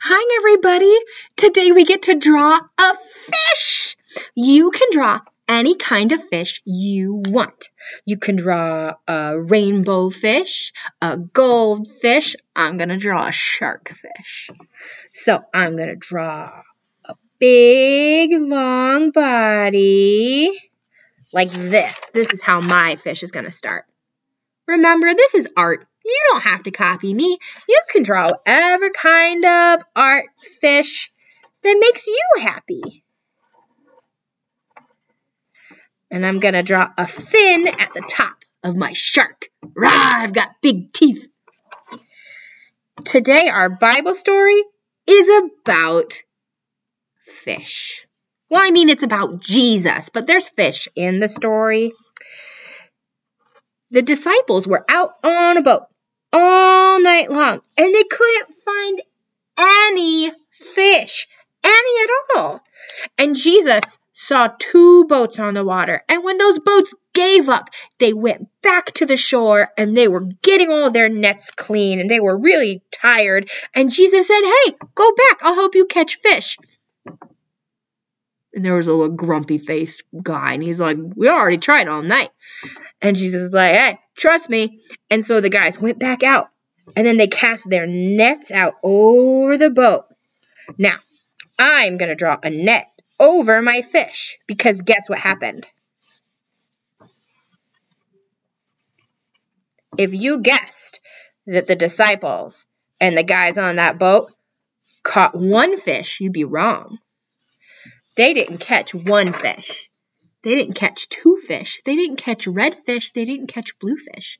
Hi, everybody. Today we get to draw a fish. You can draw any kind of fish you want. You can draw a rainbow fish, a goldfish. I'm going to draw a shark fish. So I'm going to draw a big long body like this. This is how my fish is going to start. Remember, this is art. You don't have to copy me. You can draw whatever kind of art fish that makes you happy. And I'm going to draw a fin at the top of my shark. Rah, I've got big teeth. Today, our Bible story is about fish. Well, I mean, it's about Jesus, but there's fish in the story. The disciples were out on a boat all night long and they couldn't find any fish, any at all. And Jesus saw two boats on the water. And when those boats gave up, they went back to the shore and they were getting all their nets clean and they were really tired. And Jesus said, Hey, go back. I'll help you catch fish. And there was a little grumpy faced guy, and he's like, We already tried all night. And Jesus is like, Hey, trust me. And so the guys went back out, and then they cast their nets out over the boat. Now, I'm going to draw a net over my fish, because guess what happened? If you guessed that the disciples and the guys on that boat caught one fish, you'd be wrong. They didn't catch one fish. They didn't catch two fish. They didn't catch red fish. They didn't catch blue fish.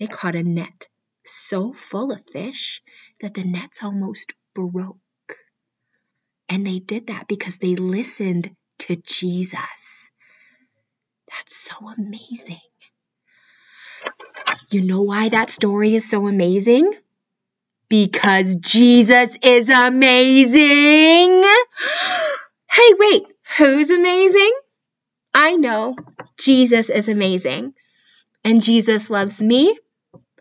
They caught a net so full of fish that the nets almost broke. And they did that because they listened to Jesus. That's so amazing. You know why that story is so amazing? Because Jesus is amazing. Hey, wait, who's amazing? I know Jesus is amazing. And Jesus loves me,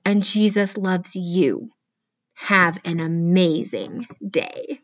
and Jesus loves you. Have an amazing day.